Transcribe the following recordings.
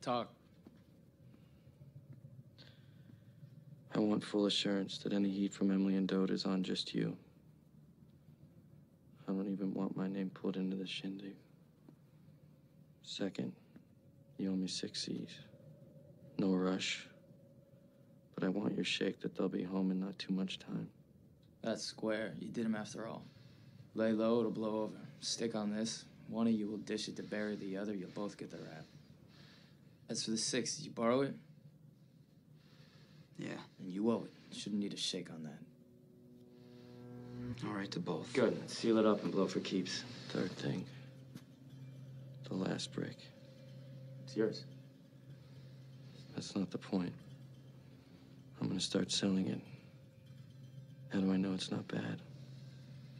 Talk. I want full assurance that any heat from Emily and Dode is on just you. I don't even want my name pulled into the shindig. Second, you owe me six C's. No rush. But I want your shake that they'll be home in not too much time. That's square. You did him after all. Lay low, it'll blow over. Stick on this. One of you will dish it to bury the other. You'll both get the rap. As for the six, did you borrow it? Yeah. And you owe it. Shouldn't need a shake on that. All right to both. Good. Seal it up and blow for keeps. Third thing. The last brick. It's yours. That's not the point. I'm gonna start selling it. How do I know it's not bad?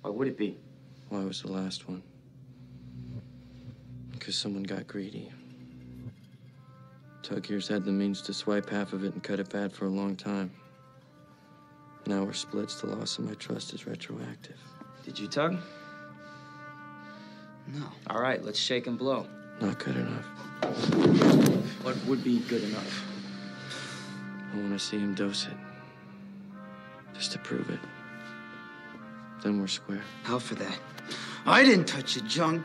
Why would it be? Why was the last one? Because someone got greedy. Tug here's had the means to swipe half of it and cut it bad for a long time. Now we're splits. The loss of my trust is retroactive. Did you tug? No. All right, let's shake and blow. Not good enough. What would be good enough? I want to see him dose it. Just to prove it. Then we're square. Hell for that. I didn't touch it, junk.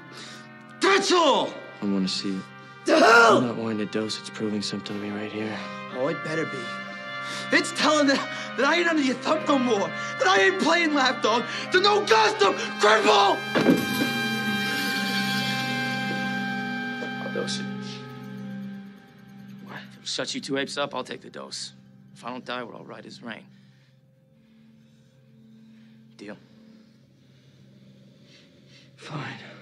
That's all! I want to see it. The I'm not wanting to dose. It's proving something to me right here. Oh, it better be. It's telling that, that I ain't under your thumb no more. That I ain't playing lapdog. To no custom cripple! I'll dose it. What? If it you two apes up, I'll take the dose. If I don't die, we're all right as rain. Deal? Fine.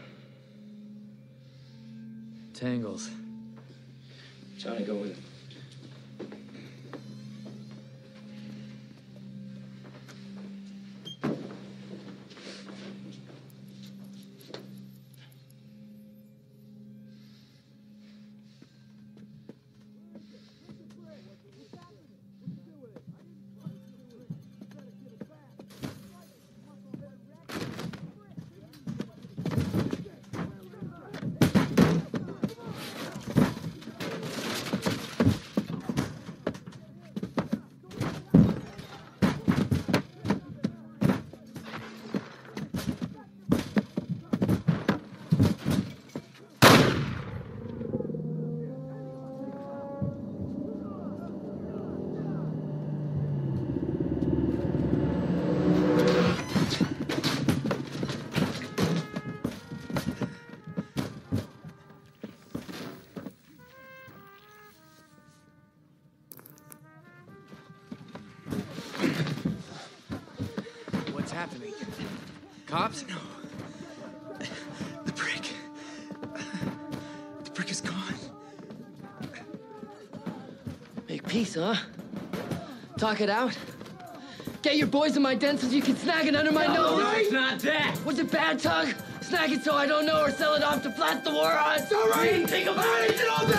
Tangles. Johnny, go with it. Happening? Cops? No. The brick. The brick is gone. Make peace, huh? Talk it out? Get your boys in my den so you can snag it under my nose? No, it's not that. Was it bad, Tug? Snag it so I don't know or sell it off to flat the war on. It's all right. Think about it. It's all.